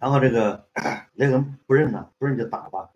然后这个那个人不认了，不认就打，吧？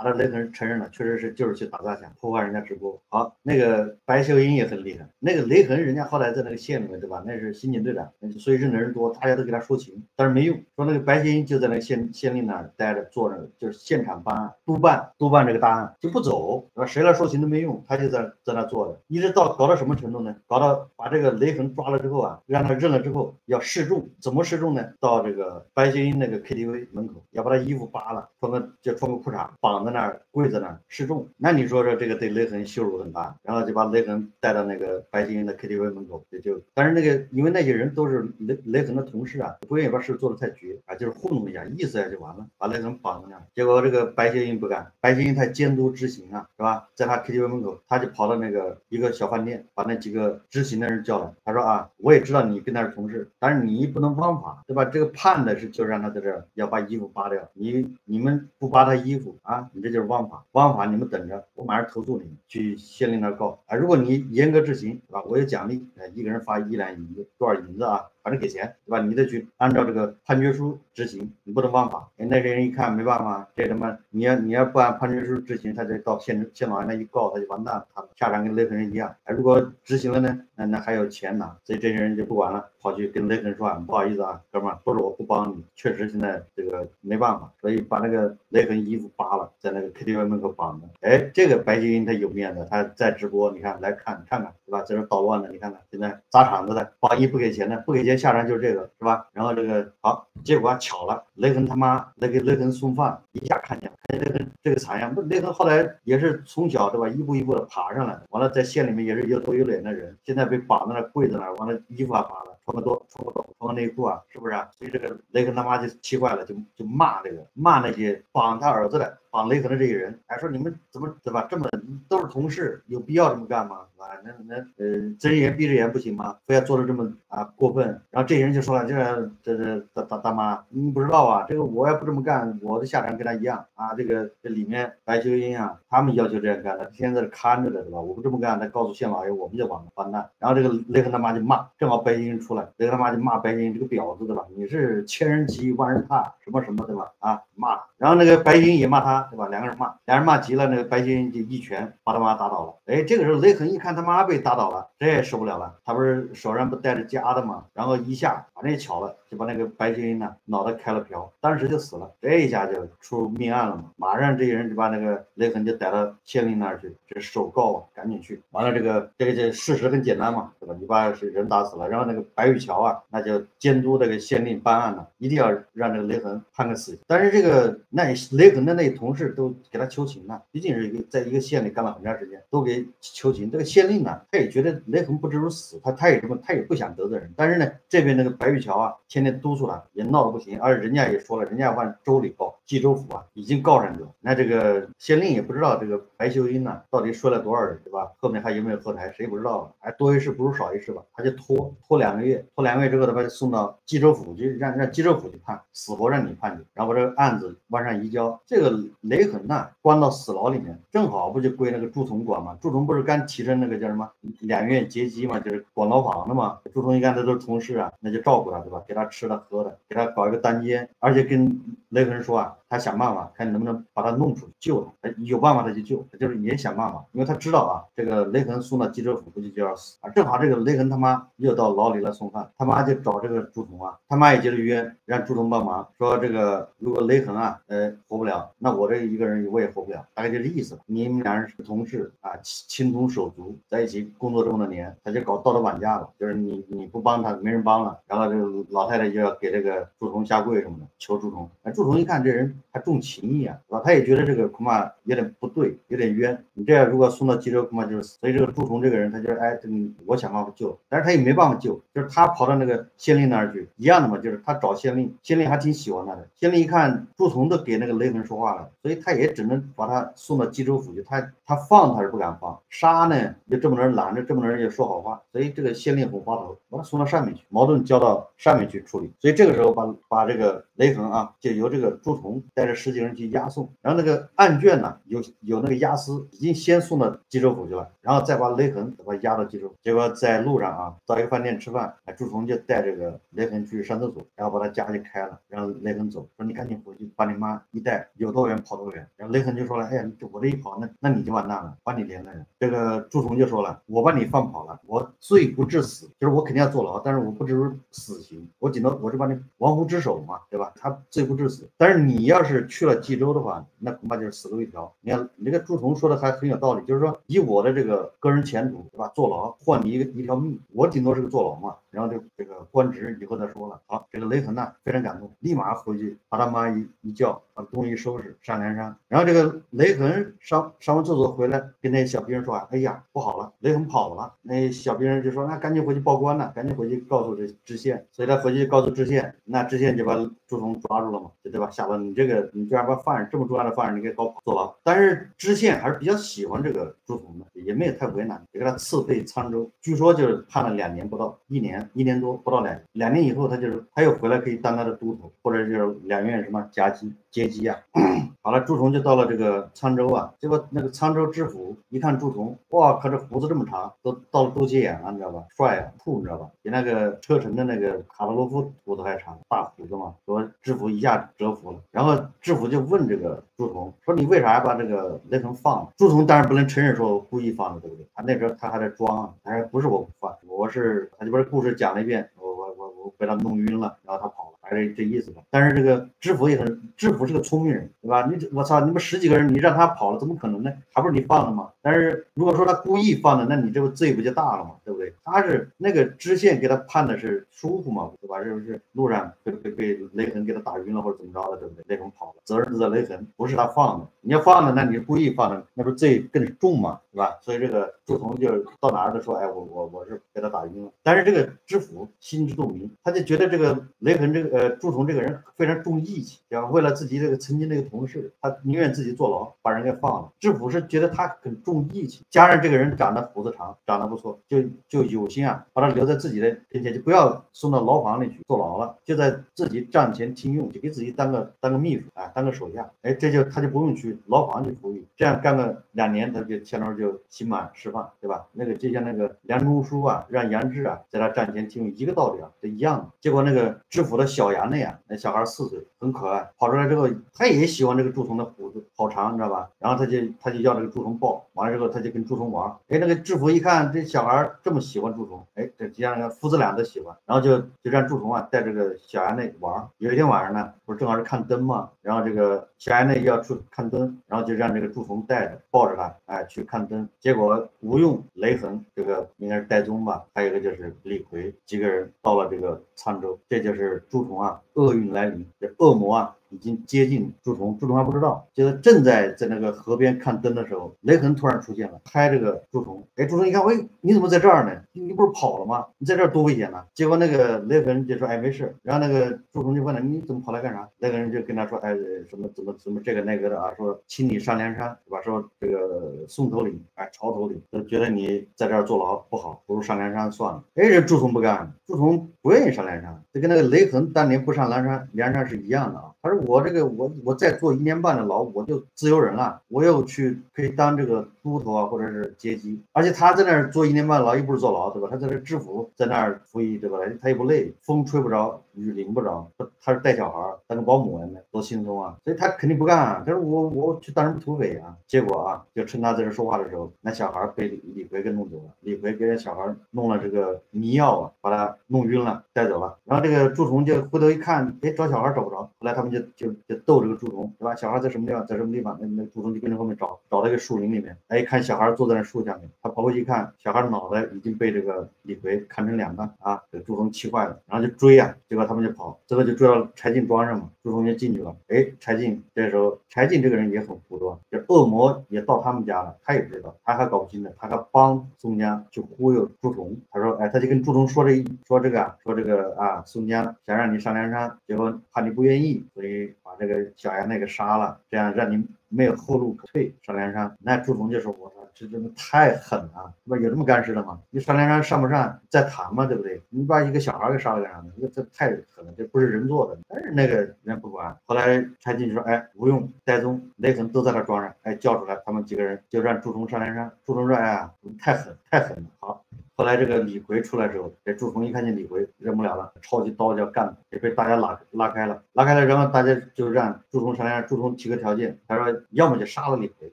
打的雷恒承认了，确实是就是去打砸抢，破坏人家直播。好，那个白秀英也很厉害，那个雷恒人家后来在那个县里面，对吧？那是刑警队长，所以认的人多，大家都给他说情，但是没用。说那个白秀英就在那个县县令那儿待着，坐着就是现场办案，督办督办这个大案就不走，是吧？谁来说情都没用，他就在在那坐着，一直到搞到什么程度呢？搞到把这个雷恒抓了之后啊，让他认了之后要示众，怎么示众呢？到这个白秀英那个 KTV 门口，要把他衣服扒了，穿个就穿个裤衩绑着在那儿，跪在那儿示众。那你说说这个对雷恒羞辱很大，然后就把雷恒带到那个白秀英的 KTV 门口，也就但是那个因为那些人都是雷雷恒的同事啊，不愿意把事做得太绝啊，就是糊弄一下，意思一下就完了，把雷恒绑在那。结果这个白秀英不干，白秀英他监督执行啊，是吧？在他 KTV 门口，他就跑到那个一个小饭店，把那几个执行的人叫来，他说啊，我也知道你跟他是同事，但是你不能枉法，对吧？这个判的是就让他在这儿要把衣服扒掉，你你们不扒他衣服啊，这就是枉法，枉法你们等着，我马上投诉你们，去县令那告啊。如果你严格执行，啊？我有奖励，呃，一个人发一两银子，多少银子啊？反正给钱，对吧？你得去按照这个判决书执行，你不能枉法。那些人一看没办法，这他妈你要你要不按判决书执行，他就到县县法院那一告，他就完蛋了，他下场跟雷恒人一样。哎，如果执行了呢，那那还有钱拿，所以这些人就不管了，跑去跟雷恒说，不好意思啊，哥们儿，不是我不帮你，确实现在这个没办法，所以把那个雷恒衣服扒了，在那个 KTV 门口绑着。哎，这个白金英他有面子，他在直播，你看来看看看，对吧？在这捣乱的，你看看现在砸场子的，绑衣不给钱的，不给钱。下山就是这个，是吧？然后这个好，结果巧了，雷恒他妈来给雷恒送饭，一下看见，看见雷恒这个惨样。雷恒后来也是从小对吧，一步一步的爬上来，完了在县里面也是有头有脸的人，现在被绑在那跪在那，完了衣服还扒了，穿个多穿个短穿个内裤啊，是不是啊？所以这个雷恒他妈就气坏了，就就骂这个骂那些绑他儿子的。绑雷恒的这些人，还说你们怎么对吧？这么都是同事，有必要这么干吗？是吧？那那呃，睁着眼闭着眼不行吗？非要做的这么啊过分？然后这些人就说了，这这这大大大妈，你不知道啊？这个我要不这么干，我的下场跟他一样啊！这个这里面白秀英啊，他们要求这样干，的天天在这看着的，是吧？我不这么干，他告诉县老爷，我们就完了，完蛋。然后这个雷恒他妈就骂，正好白秀英出来，这他妈就骂白金这个婊子，的吧？你是千人骑万人踏，什么什么，对吧？啊，骂。然后那个白秀英也骂他，对吧？两个人骂。两人骂急了，那个白金就一拳把他妈打倒了。哎，这个时候雷恒一看他妈被打倒了，这也受不了了。他不是手上不带着夹的吗？然后一下，反正也巧了，就把那个白金呢脑袋开了瓢，当时就死了。这一下就出命案了嘛。马上这些人就把那个雷恒就逮到县令那儿去，这首告啊，赶紧去。完了，这个这个这事实很简单嘛，对吧？你把是人打死了，然后那个白玉桥啊，那就监督这个县令办案呢，一定要让这个雷恒判个死刑。但是这个那雷恒的那同事都给他。求情了，毕竟是一个在一个县里干了很长时间，都给求情。这个县令呢，他也觉得雷恒不至于死，他他也这么，他也不想得罪人。但是呢，这边那个白玉桥啊，天天督促他，也闹得不行。而人家也说了，人家往州里告，冀州府啊，已经告上去了。那这个县令也不知道这个白秀英呢，到底说了多少人，对吧？后面还有没有后台，谁也不知道了。哎，多一事不如少一事吧，他就拖拖两个月，拖两个月之后，他把他送到冀州府，就让让冀州府去判，死活让你判决，然后把这个案子往上移交。这个雷恒呢？关到死牢里面，正好不就归那个朱同管吗？朱同不是刚提升那个叫什么两院阶级嘛，就是管牢房的嘛。朱同一看这都是同事啊，那就照顾他，对吧？给他吃的喝的，给他搞一个单间，而且跟雷恒说啊。他想办法看能不能把他弄出去救他，有办法他就救，他就是也想办法，因为他知道啊，这个雷恒送到冀州府估计就要死啊。正好这个雷恒他妈又到牢里来送饭，他妈就找这个朱仝啊，他妈也接着约让朱仝帮忙，说这个如果雷恒啊，呃活不了，那我这一个人我也活不了，大概就这意思吧。你们两人是同事啊，情同手足，在一起工作这么多年，他就搞道德绑架了，就是你你不帮他，没人帮了，然后这个老太太就要给这个朱仝下跪什么的，求朱仝。朱仝一看这人。还重情义啊，是吧？他也觉得这个恐怕有点不对，有点冤。你这样如果送到冀州，恐怕就是死。所以这个朱仝这个人，他就是哎，我想办法救，但是他也没办法救，就是他跑到那个县令那儿去，一样的嘛，就是他找县令，县令还挺喜欢他的。县令一看朱仝都给那个雷横说话了，所以他也只能把他送到冀州府去。他他放他是不敢放，杀呢就这么多人拦着，这么多人也说好话，所以这个县令很滑头，把他送到上面去，矛盾交到上面去处理。所以这个时候把把这个雷横啊，就由这个朱仝带着十几人去押送，然后那个案卷呢，有有那个押司已经先送到济州府去了，然后再把雷横把他押到济州。结果在路上啊，到一个饭店吃饭，朱仝就带这个雷横去上厕所，然后把他家就开了，让雷横走，说你赶紧回去把你妈一带，有多远跑多远。然后雷横就说了，哎呀，我这一跑，那那你就完蛋了，把你连累了。这个朱仝就说了，我把你放跑了，我罪不至死，就是我肯定要坐牢，但是我不至于死刑，我顶多我就把你玩忽职守嘛，对吧？他罪不至死。但是你要要是去了冀州的话，那恐怕就是死路一条。你看，你这个朱仝说的还很有道理，就是说以我的这个个人前途，对吧？坐牢换你一个一条命，我顶多是个坐牢嘛。然后就这个官职以后再说了。好，这个雷横呢非常感动，立马回去把他妈一一叫，把东西收拾上梁山。然后这个雷横上上完厕所回来，跟那小兵说，哎呀，不好了，雷横跑了。那小兵就说，那赶紧回去报官呢，赶紧回去告诉这知县。所以他回去告诉知县，那知县就把朱仝抓住了嘛，就对吧？下了你这个，你居然把犯人这么重要的犯人你给搞跑坐牢。但是知县还是比较喜欢这个朱仝的，也没有太为难，也给他赐配沧州。据说就是判了两年不到，一年。一年多不到两两年以后，他就是他又回来可以当他的都头，或者就是两院什么夹击阶级啊。好了，朱仝就到了这个沧州啊。结果那个沧州知府一看朱仝，哇，可这胡子这么长，都到了肚脐眼了，你知道吧？帅啊，酷，你知道吧？比那个车臣的那个卡德罗夫胡子还长，大胡子嘛。说知府一下折服了，然后知府就问这个朱仝说：“你为啥把这个雷横放了？”朱仝当然不能承认说我故意放的，对不对？他那时候他还在装啊，他说不是我不放，我是他就把故事讲了一遍，我我我我被他弄晕了，然后他跑了。还是这意思吧，但是这个知府也很，知府是个聪明人，对吧？你我操，你们十几个人，你让他跑了，怎么可能呢？还不是你放的吗？但是如果说他故意放的，那你这个罪不就大了吗？对不对？他是那个知县给他判的是舒服嘛，对吧？是不是路上被被被雷横给他打晕了或者怎么着的，对不对？雷痕跑了，责任在雷痕，不是他放的。你要放的，那你是故意放的，那不是罪更重嘛，对吧？所以这个朱仝就到哪儿都说，哎，我我我是给他打晕了。但是这个知府心知肚明，他就觉得这个雷横这个。呃，朱仝这个人非常重义气，对吧？为了自己这个曾经那个同事，他宁愿自己坐牢，把人给放了。知府是觉得他很重重义气，加上这个人长得胡子长，长得不错，就就有心啊，把他留在自己的跟前，就不要送到牢房里去坐牢了，就在自己帐前听用，就给自己当个当个秘书啊，当个手下。哎，这就他就不用去牢房去服役，这样干个两年，他就前头就刑满释放，对吧？那个就像那个梁中书啊，让杨志啊在他帐前听用，一个道理啊，都一样的。结果那个知府的小。衙内啊，那小孩四岁，很可爱。跑出来之后，他也喜欢这个朱仝的胡子，好长，你知道吧？然后他就他就要这个朱仝抱，完了之后他就跟朱仝玩。哎，那个知府一看这小孩这么喜欢朱仝，哎，这这样父子俩都喜欢，然后就就让朱仝啊带这个小衙内玩。有一天晚上呢，不是正好是看灯嘛，然后这个小衙内要去看灯，然后就让这个朱仝带着抱着他，哎，去看灯。结果吴用、雷横，这个应该是戴宗吧，还有一个就是李逵，几个人到了这个沧州，这就是朱仝。啊，厄运来临，这恶魔啊！已经接近朱仝，朱仝还不知道，就是正在在那个河边看灯的时候，雷横突然出现了，拍这个朱仝。哎，朱仝一看，喂，你怎么在这儿呢？你不是跑了吗？你在这儿多危险呢！结果那个雷横就说，哎，没事。然后那个朱仝就问了，你怎么跑来干啥？那个人就跟他说，哎，什么怎么怎么这个那个的啊？说请你上梁山，对吧？说这个宋头领，哎，朝头领都觉得你在这儿坐牢不好，不如上梁山算了。哎，这朱仝不干，朱仝不愿意上梁山，就跟那个雷横当年不上梁山，梁山是一样的啊。他说我这个我我再坐一年半的牢，我就自由人了，我又去可以当这个都头啊，或者是阶级。而且他在那儿坐一年半牢，又不是坐牢，对吧？他在这知府在那儿服役，对吧？他也不累，风吹不着，雨淋不着。他他是带小孩儿，当个保姆呢，多轻松啊！所以他肯定不干啊。他说我我去当什么土匪啊？结果啊，就趁他在这说话的时候，那小孩被李李逵给弄走了。李逵给小孩弄了这个迷药啊，把他弄晕了，带走了。然后这个朱仝就回头一看，哎，找小孩找不着。后来他们就就就逗这个朱仝，对吧？小孩在什么地方？在什么地方？那那朱仝就跟着后面找，找到一个树林里面。哎，看小孩坐在那树下面，他跑过去一看，小孩脑袋已经被这个李逵砍成两半啊！这朱仝气坏了，然后就追啊，结果他们就跑，最后就追到柴进庄上嘛。朱仝就进去了。哎，柴进这时候，柴进这个人也很糊涂啊，这恶魔也到他们家了，他也不知道，他还搞不清楚，他还帮宋江去忽悠朱仝。他说，哎，他就跟朱仝说这说这个，说这个啊，宋江想让你上梁山，结果怕你不愿意，所以。把这个小衙内给杀了，这样让你没有后路可退，上梁山，那朱仝就说：“我操，这真的太狠了，不有这么干事的吗？你上梁山上不上再谈嘛，对不对？你把一个小孩给杀了干啥呢？这这太狠了，这不是人做的。但是那个人不管。后来柴进就说：‘哎，吴用、戴宗、雷横都在那庄上，哎，叫出来，他们几个人就让朱仝上梁山。朱仝说：‘哎呀，太狠，太狠了。’好。”后来这个李逵出来之后，这朱仝一看见李逵忍不了了，抄起刀就要干，也被大家拉拉开了，拉开了，然后大家就让朱仝上梁山。朱仝提个条件，他说要么就杀了李逵，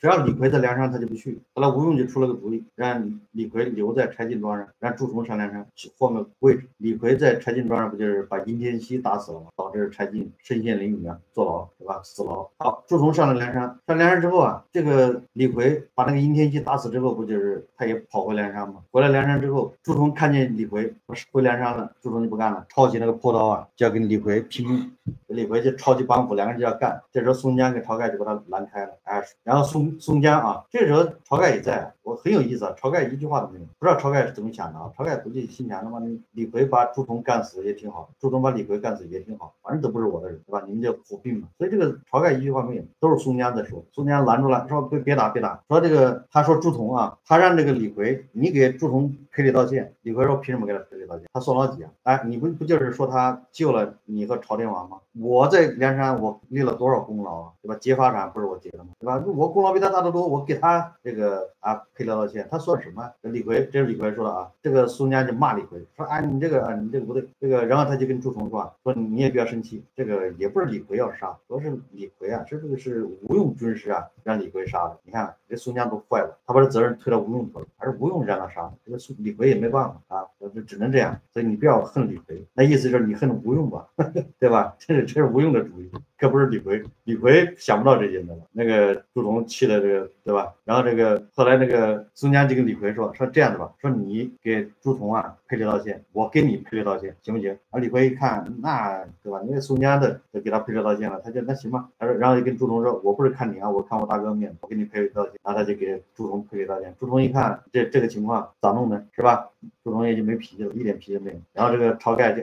只要李逵在梁山，他就不去。后来吴用就出了个主意，让李逵留在柴进庄上，让朱仝上梁山去换个位置。李逵在柴进庄上不就是把殷天锡打死了吗？导致柴进身陷囹圄啊，坐牢，对吧？死牢。好，朱仝上了梁山，上梁山之后啊，这个李逵把那个殷天锡打死之后，不就是他也跑回梁山吗？回来梁山之后，朱仝。看见李逵不是回梁山了，朱仝就不干了，抄起那个破刀啊，就要跟李逵拼命。李逵就抄起板斧，两个人就要干。这时候宋江跟晁盖就把他拦开了，哎，然后宋宋江啊，这时候晁盖也在，我很有意思啊，晁盖一句话都没有，不知道晁盖是怎么想的啊？晁盖估计心想：他妈的，李逵把朱仝干死也挺好，朱仝把李逵干死也挺好，反正都不是我的人，对吧？你们就火并嘛。所以这个晁盖一句话没有，都是宋江在说。宋江拦住了，说别别打别打，说这个他说朱仝啊，他让这个李逵你给朱仝赔礼道歉。李逵说凭什么给他赔礼道歉？他算老几啊？哎，你不不就是说他救了你和朝天王吗？我在梁山，我立了多少功劳啊，对吧？劫法场不是我劫的吗？对吧？我功劳比他大得多，我给他这个啊赔礼道歉，他算什么？李逵，这是李逵说的啊。这个宋江就骂李逵，说啊你这个啊你这个不对，这个然后他就跟朱仝说，说你也不要生气，这个也不是李逵要杀，主要是李逵啊，这个是吴用军师啊让李逵杀的。你看这宋江都坏了，他把这责任推到吴用头了，还是吴用让他杀的，这个宋李逵也没办法啊，就只能这样。所以你不要恨李逵，那意思就是你恨吴用吧，对吧？这是这是吴用的主意。可不是李逵，李逵想不到这些的了那个朱仝气的这个，对吧？然后这个后来那个宋江就跟李逵说说这样子吧，说你给朱仝啊赔礼道歉，我给你赔礼道歉，行不行？啊，李逵一看，那对吧？因为宋江的给他赔礼道歉了，他就那行吧。他说，然后就跟朱仝说，我不是看你啊，我看我大哥面，我给你赔礼道歉。然后他就给朱仝赔礼道歉。朱仝一看这这个情况咋弄呢？是吧？朱仝也就没脾气了，一点脾气没有。然后这个晁盖就。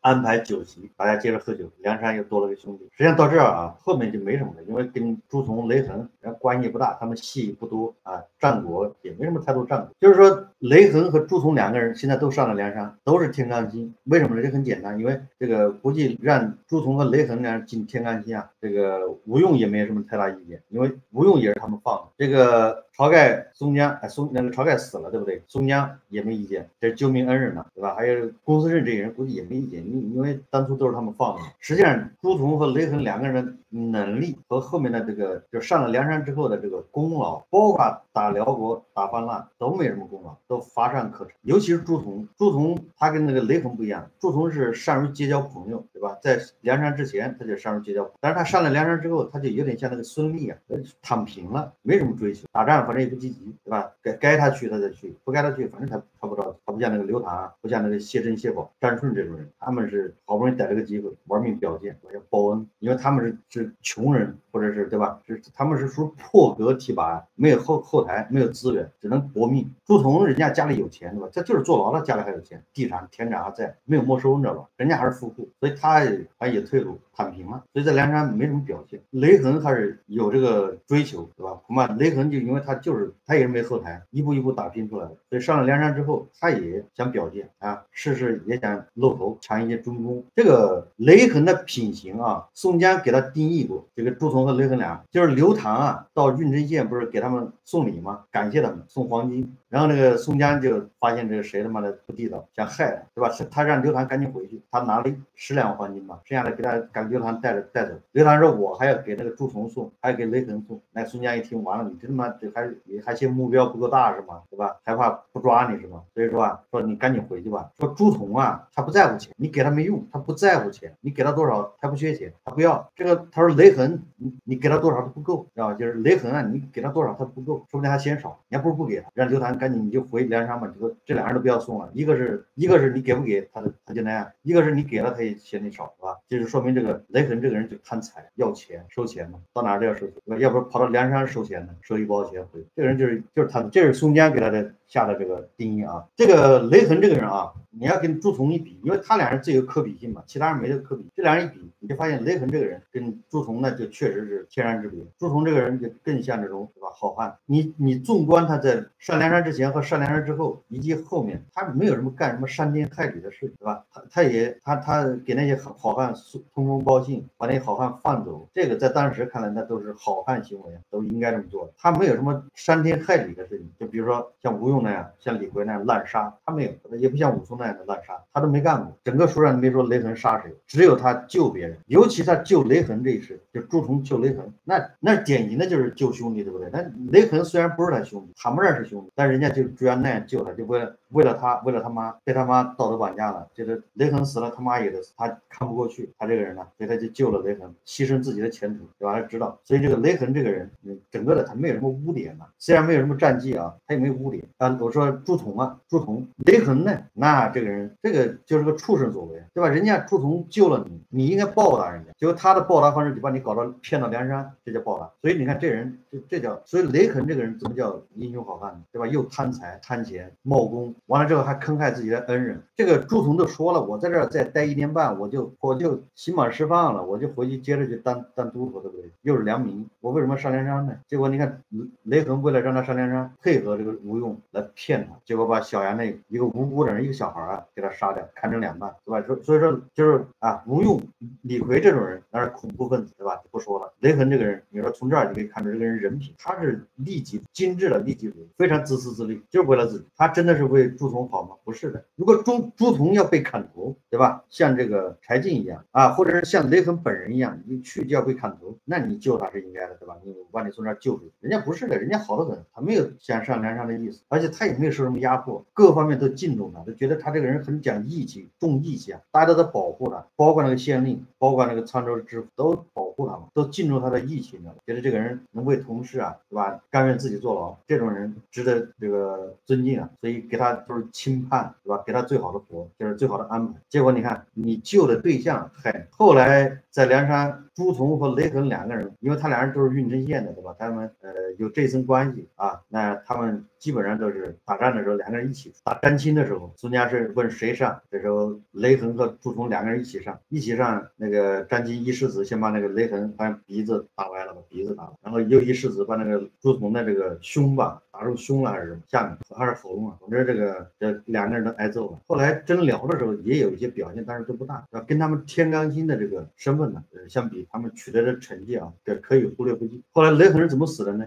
安排酒席，大家接着喝酒。梁山又多了个兄弟。实际上到这儿啊，后面就没什么了，因为跟朱仝、雷横人关系不大，他们戏不多啊，战国也没什么太多战果。就是说，雷横和朱仝两个人现在都上了梁山，都是天罡星。为什么呢？这很简单，因为这个估计让朱仝和雷横两人进天罡星啊，这个吴用也没什么太大意见，因为吴用也是他们放的。这个。晁盖、宋江，哎，宋那个晁盖死了，对不对？宋江也没意见，这是救命恩人嘛，对吧？还有公孙胜这些人，估计也没意见，因因为当初都是他们放的。实际上，朱仝和雷横两个人能力和后面的这个，就上了梁山之后的这个功劳，包括打辽国、打番乱，都没什么功劳，都乏善可陈。尤其是朱仝，朱仝他跟那个雷横不一样，朱仝是善于结交朋友，对吧？在梁山之前，他就善于结交，但是他上了梁山之后，他就有点像那个孙立啊，躺平了，没什么追求，打仗。反正也不积极，对吧？该该他去他再去，不该他去，反正他他不着急。他不像那个刘唐，不像那个谢珍、谢宝、张顺这种人，他们是好不容易逮了个机会，玩命表现，我要报恩，因为他们是是穷人，或者是对吧？是他们是属破格提拔，没有后后台，没有资源，只能搏命。朱仝人家家里有钱，对吧？他就是坐牢了，家里还有钱，地产、田产还在，没有没收，你知道吧？人家还是富户，所以他他也退路。躺平了，所以在梁山没什么表现。雷横还是有这个追求，对吧？恐怕雷横就因为他他就是他也是没后台，一步一步打拼出来的。所以上了梁山之后，他也想表现啊，事事也想露头，抢一些军功。这个雷横的品行啊，宋江给他定义过。这个朱仝和雷横俩，就是刘唐啊，到郓城县不是给他们送礼吗？感谢他们，送黄金。然后那个宋江就发现这个谁他妈的不地道，想害他，对吧？他让刘唐赶紧回去，他拿了十两黄金嘛，剩下的给他赶。刘唐带着带走，刘唐说：“我还要给那个朱仝送，还要给雷横送。”那宋江一听，完了，你这他妈这还你还嫌目标不够大是吗？对吧？害怕不抓你是吗？所以说啊，说你赶紧回去吧。说朱仝啊，他不在乎钱，你给他没用，他不在乎钱，你给他多少他不缺钱，他不要这个。他说雷横，你你给他多少都不够，知道吧？就是雷横啊，你给他多少他不够，说不定还嫌少，你还不如不给他，让刘唐赶紧你就回梁山吧。这个这两人都不要送了，一个是一个是你给不给他他就那样，一个是你给了他也嫌你少，是吧？就是说明这个雷横这个人就。贪财要钱收钱嘛，到哪都要收钱，要不跑到梁山收钱呢？收一包钱会。这个人就是就是他，这是松江给他的下的这个定义啊。这个雷横这个人啊，你要跟朱仝一比，因为他俩人最有可比性嘛，其他人没得可比。这俩人一比，你就发现雷横这个人跟朱仝呢，就确实是天壤之别。朱仝这个人就更像这种对吧好汉。你你纵观他在上梁山之前和上梁山之后以及后面，他没有什么干什么伤天害理的事，对吧？他他也他他给那些好好汉通风报信，把那些好汉放走，这个在当时看来那都是好汉行为，都应该这么做。他没有什么伤天害理的事情，就比如说像吴用那样，像李逵那样滥杀，他没有，也不像武松那样的滥杀，他都没干过。整个书上没说雷横杀谁，只有他救别人，尤其他救雷横这一事，就朱仝救雷横，那那典型的就是救兄弟，对不对？那雷横虽然不是他兄弟，谈不上是兄弟，但人家就居然那样救他，就为了为了他，为了他妈被他妈道德绑架了，就是雷横死了，他妈也得死，他看不过去，他这个人呢，所以他就救了雷横，牺牲自己的前途，对吧？他知道，所以这个雷横这个人，整个的他没有什么污点虽然没有什么战绩啊，他也没有污点啊。我说朱仝啊，朱仝，雷横呢，那这个人，这个就是个畜生所为，对吧？人家朱仝救了你，你应该报答人家，结果他的报答方式就把你搞到骗到梁山，这叫报答。所以你看这人，这这叫，所以雷横这个人怎么叫英雄好汉呢？对吧？又贪财贪钱冒功，完了之后还坑害自己的恩人。这个朱仝都说了，我在这儿再待一年半，我就我就刑满释放了，我就回去接着去当当都督，对不对？又是良民，我为什么上梁山呢？结果你看雷横为了让他上梁山，配合这个吴用来骗他，结果把小杨那一个无辜的人，一个小孩啊，给他杀掉，砍成两半，对吧？所所以说就是啊，吴用、李逵这种人那是恐怖分子，对吧？不说了。雷恒这个人，你说从这儿就可以看出这个人人品，他是利己精致的利己主义，非常自私自利，就是为了自己。他真的是为朱仝好吗？不是的。如果朱朱仝要被砍头，对吧？像这个柴进一样啊，或者是像雷恒本人一样，你去就要被砍头，那你救他是应该的，对吧？你把你从这儿救出去，人家不是的，人家好得很，他没有想上梁山的意思，而且他也没有受什么压迫，各方面都敬重他，都觉得他这个人很讲义气，重义气啊，大家都在保护他，包括那个县令，包括那个沧州的知府，都保护他嘛，都敬重他的义气，你知道吗？觉得这个人能为同事啊，对吧？甘愿自己坐牢，这种人值得这个尊敬啊，所以给他都是轻判，对吧？给他最好的活，就是最好的安排。结果你看，你救的对象，嗨，后来在梁山，朱仝和雷横两个人，因为他俩人都是郓城县的，对吧？他们呃有这层关系啊，那他们基本上都是打仗的时候两个人一起打张青的时候，孙家是问谁上，这时候雷横和朱仝两个人一起上，一起上那个张青一世子先把那个雷横把鼻子打歪了，把鼻子打了，然后又一世子把那个朱仝的这个胸吧打入胸了还是什么下面还是喉咙啊，总之这个这两个人都挨揍了。后来真聊的时候也有一些表现，但是都不大，跟他们天罡星的这个身份呢，呃相比，他们取得的成绩啊，这可以忽略不计。后来雷横是怎么死的呢？